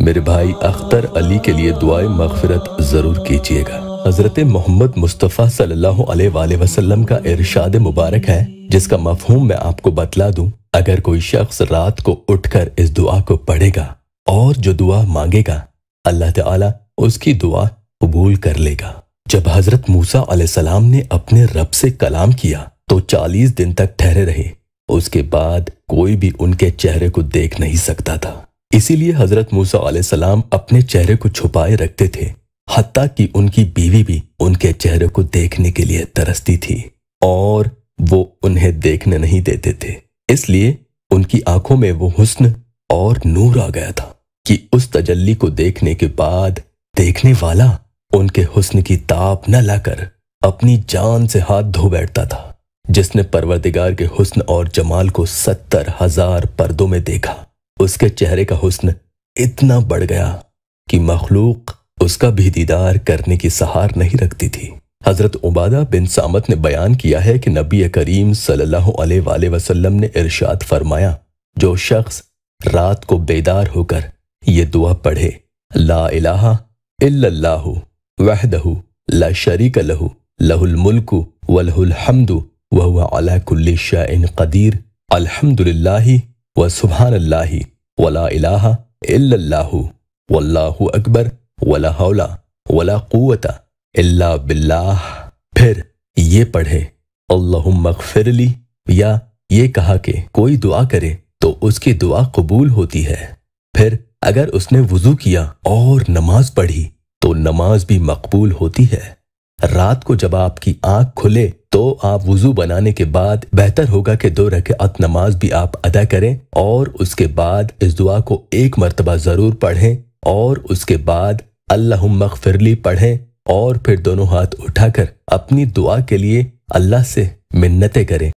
मेरे भाई अख्तर अली के लिए दुआए मगफिरत ज़रूर कीजिएगा। हज़रत मोहम्मद मुस्तफ़ा सल्लल्लाहु अलैहि वसल्लम का इरशाद मुबारक है, जिसका मफहूम मैं आपको बतला दूँ। अगर कोई शख्स रात को उठकर इस दुआ को पढ़ेगा और जो दुआ मांगेगा, अल्लाह ताला उसकी दुआ कबूल कर लेगा। जब हज़रत मूसा सलाम ने अपने रब से कलाम किया तो चालीस दिन तक ठहरे रहे। उसके बाद कोई भी उनके चेहरे को देख नहीं सकता था। इसीलिए हज़रत मूसा सलाम अपने चेहरे को छुपाए रखते थे हती कि उनकी बीवी भी उनके चेहरे को देखने के लिए तरसती थी और वो उन्हें देखने नहीं देते थे। इसलिए उनकी आँखों में वो हुस्न और नूर आ गया था कि उस तजल्ली को देखने के बाद देखने वाला उनके हुस्न की ताप न लाकर अपनी जान से हाथ धो बैठता था, जिसने परवरदिगार के हुस्न और जमाल को सत्तर हज़ार पर्दों में देखा। उसके चेहरे का हुस्न इतना बढ़ गया कि मखलूक उसका भी दीदार करने की सहार नहीं रखती थी। हज़रत उबादा बिन सामत ने बयान किया है कि नबी करीम सल्लल्लाहु अलैहि वसल्लम ने इरशाद फरमाया, जो शख्स रात को बेदार होकर ये दुआ पढ़े, ला इलाहा ला शरीक लहु, लहुल मुल्कु वलहुल हम्दु वह अला शाइन कदीर, अल्हम्दुलिल्लाहि व सुबहान अल्लाह वला इलाहा इल्लल्लाहु वल्लाहु अकबर वला हौला वला कुवता इल्ला बिल्लाह। फिर ये पढ़े अल्लाहुम्मगफिरली या ये कहा कि कोई दुआ करे तो उसकी दुआ कबूल होती है। फिर अगर उसने वज़ू किया और नमाज़ पढ़ी तो नमाज़ भी मकबूल होती है। रात को जब आपकी आँख खुले तो आप वज़ू बनाने के बाद बेहतर होगा कि दो रकात नमाज़ भी आप अदा करें और उसके बाद इस दुआ को एक मरतबा ज़रूर पढ़ें और उसके बाद अल्लाह मगफिरली पढ़ें और फिर दोनों हाथ उठाकर अपनी दुआ के लिए अल्लाह से मिन्नतें करें।